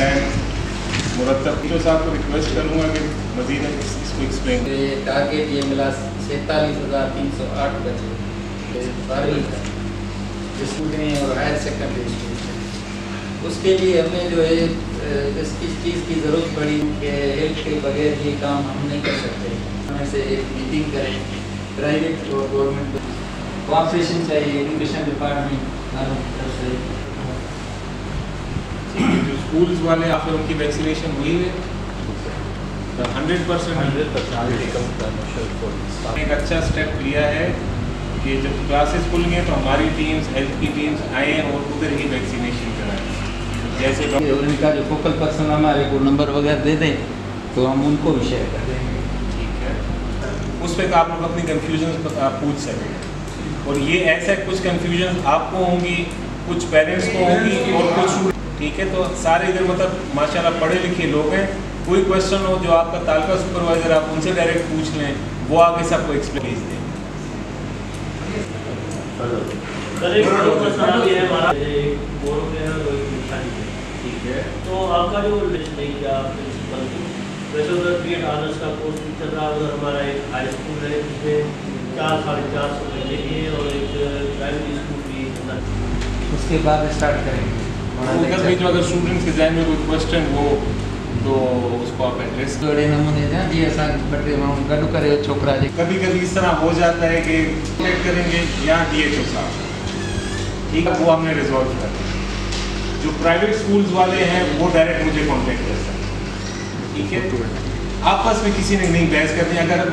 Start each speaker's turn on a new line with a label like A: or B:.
A: Plan मुरतब साहब को request करूँगा कि मजीद इसको एक्सप्लेन
B: टारगेट ये मिला सैंतालीस हज़ार तीन सौ आठ बच्चे बारहवीं का। और हायर सेकेंडरी उसके लिए हमें जो है इस चीज़ की ज़रूरत पड़ी कि हेल्प के बगैर ये काम हम नहीं कर सकते। हमें से एक मीटिंग करें। प्राइवेट और गवर्नमेंट कॉपरेशन चाहिए एजुकेशन डिपार्टमेंट से।
A: स्कूल्स वाले आप फिर उनकी वैक्सीनेशन हुई है? हंड्रेड परसेंट हंड्रेड परसेंट एक अच्छा स्टेप लिया है कि जब क्लासेस खुल गए तो हमारी टीम्स हेल्थ की टीम्स आए और उधर ही वैक्सीनेशन कराएँ। जैसे
B: और उनका जो फोकल पर्सन हमारे को नंबर वगैरह दे दें तो हम उनको भी शेयर कर देंगे।
A: ठीक है। उस पर आप लोग अपनी कन्फ्यूज़न आप पूछ सकें और ये ऐसा कुछ कन्फ्यूज़न आपको होंगी कुछ पेरेंट्स को होंगी और कुछ ठीक है तो सारे इधर मतलब माशाल्लाह पढ़े लिखे लोग हैं। कोई क्वेश्चन हो जो आपका तालका सुपरवाइजर आप उनसे डायरेक्ट पूछ लें वो आगे सबको एक्सप्लेन दें।
C: है है है?
A: ठीक है।
C: तो आपका जो लिस्ट नहीं किया प्रिंसिपल की वैसे उधर बी एड ऑनर्स का कोर्स भी चल रहा है उधर हमारा एक हाई स्कूल है जिसमें चार साढ़े चार सौ बच्चे है और एक प्राइमरी स्कूल भी
B: उसके बाद स्टार्ट करेंगे।
A: भी जो अगर स्टूडेंट्स के जहन में कोई क्वेश्चन हो तो उसको आप एड्रेस
B: जोड़े नमूने जा जी असां बटे माण्हू गॾु करे छोकिरा जे।
A: कभी कभी इस तरह हो जाता है कि कॉन्टेक्ट करेंगे यहाँ डी एच ओ साहब ठीक है वो हमने रिजॉल्व कर दिया। जो प्राइवेट स्कूल्स वाले हैं वो डायरेक्ट मुझे कॉन्टेक्ट कर सकते हैं। ठीक है? आपस में किसी ने नहीं बहस करनी अगर